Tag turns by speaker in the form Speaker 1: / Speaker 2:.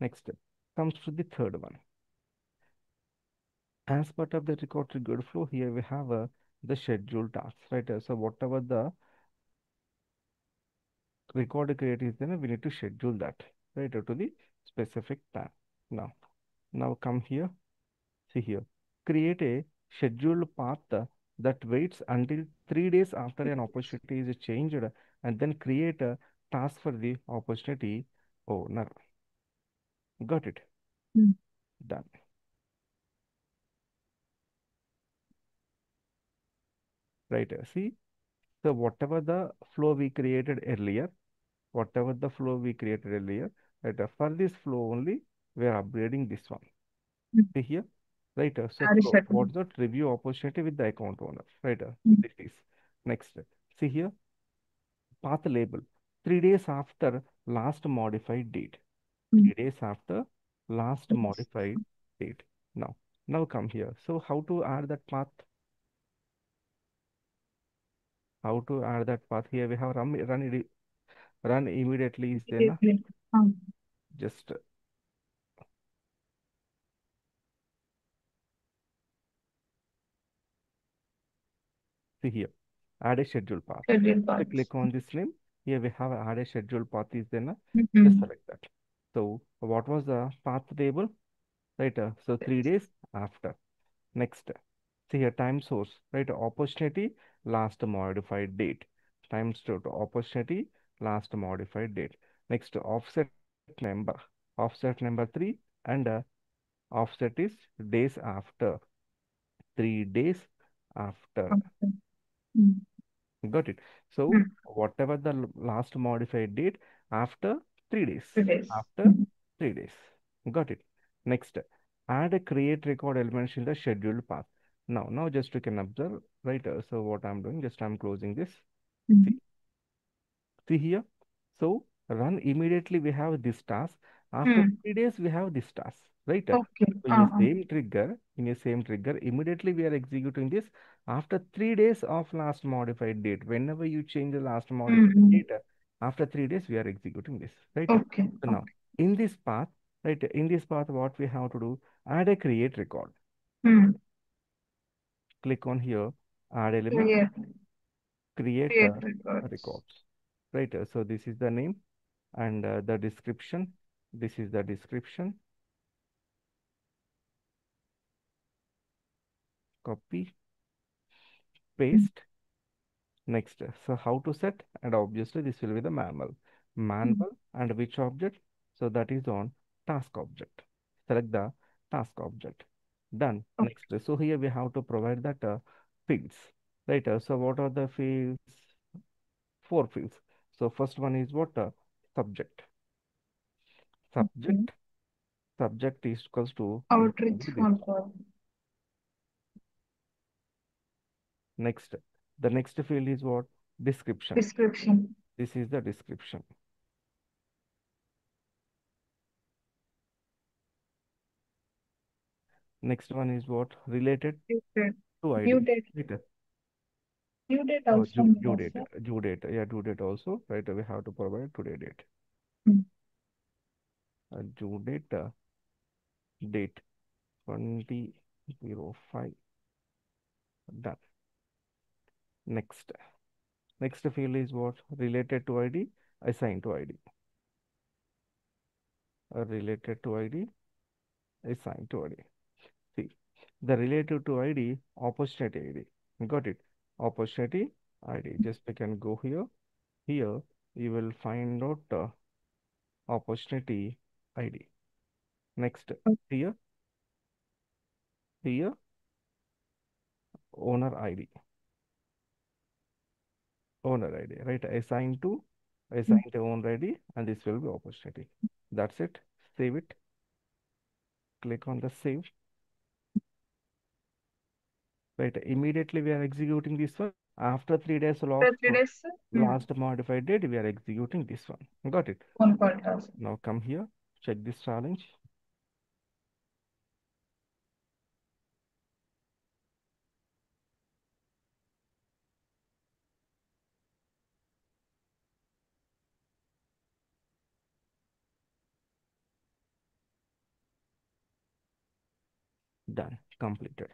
Speaker 1: Next comes to the third one. As part of the record triggered flow, here we have uh, the scheduled tasks, right? Uh, So whatever the record create is then we need to schedule that, right, to the specific time. Now, now come here, see here, create a scheduled path that waits until three days after an opportunity is changed and then create a task for the opportunity owner. Got it?
Speaker 2: Mm.
Speaker 1: Done. Right, uh, see, so whatever the flow we created earlier, whatever the flow we created earlier, right, uh, for this flow only, we are upgrading this one.
Speaker 2: Mm.
Speaker 1: See here, right, uh, so what's the review opportunity with the account owner, right,
Speaker 2: Mm.
Speaker 1: this is, next, see here, path label, three days after last modified date,
Speaker 2: Mm.
Speaker 1: days after last modified date. Now, now come here. So how to add that path? How to add that path? Here we have run run run immediately is there na?
Speaker 2: Um,
Speaker 1: Just see here. Add a schedule path.
Speaker 2: schedule parts.
Speaker 1: click on this name. Here we have add a schedule path is there na?
Speaker 2: Mhm.
Speaker 1: Just select that. So what was the path table? Right. uh, So three days after. Next. See here time source. Right. Opportunity last modified date. Time to opportunity last modified date. Next offset number. Offset number three and uh, offset is days after. Three days after.
Speaker 2: Okay.
Speaker 1: Got it. So
Speaker 2: Mm.
Speaker 1: whatever the last modified date after three days.
Speaker 2: Three days.
Speaker 1: After
Speaker 2: Mm.
Speaker 1: three days. Got it. Next, add a create record elements in the scheduled path. Now, now just you can observe, right? uh, So what I'm doing, just I'm closing this.
Speaker 2: Mm.
Speaker 1: See, see here. So run immediately. We have this task. After
Speaker 2: Mm.
Speaker 1: three days, we have this task, right? uh,
Speaker 2: Okay.
Speaker 1: So in a
Speaker 2: Uh-uh.
Speaker 1: same trigger, in a same trigger, immediately we are executing this after three days of last modified date. Whenever you change the last modified
Speaker 2: Mhm.
Speaker 1: date, uh, after three days, we are executing this, right?
Speaker 2: Okay.
Speaker 1: So now, in this path, right, in this path, what we have to do, add a create record.
Speaker 2: Mm.
Speaker 1: Click on here, add element,
Speaker 2: Create,
Speaker 1: create
Speaker 2: create records.
Speaker 1: records, right? So this is the name and uh, the description. This is the description. Copy, paste. Next, so how to set? And obviously this will be the manual. Manual and which object? So that is on task object. Select the task object. Done.
Speaker 2: Okay.
Speaker 1: Next, so here we have to provide that uh, fields. Right. So what are the fields? Four fields. So first one is what? Uh, subject. Subject. Subject is equals to
Speaker 2: Outreach.
Speaker 1: Next, the next field is what? Description.
Speaker 2: Description.
Speaker 1: This is the description. Next one is what? Related
Speaker 2: date.
Speaker 1: to ID.
Speaker 2: Date.
Speaker 1: Uh,
Speaker 2: Due date
Speaker 1: Oh,
Speaker 2: also.
Speaker 1: due, due date, due date, yeah, due date also, right? We have to provide today date.
Speaker 2: Mm.
Speaker 1: Uh, due date, uh, date, 2005. Done. Next, next field is what? Related to ID, assigned to ID. Uh, related to ID, assigned to ID. See, the related to ID, opportunity ID. Got it? Opportunity ID. Just we can go here. Here, you will find out uh, opportunity ID. Next, here, here, owner ID. Owner ID, right? Assigned to, assigned to owner ID, and this will be opportunity. That's it. Save it. Click on the save. Right, immediately we are executing this one. After three days
Speaker 2: After three days, mm,
Speaker 1: last modified date, we are executing this one. Got it?
Speaker 2: call task.
Speaker 1: Now come here, check this challenge. Done. Completed.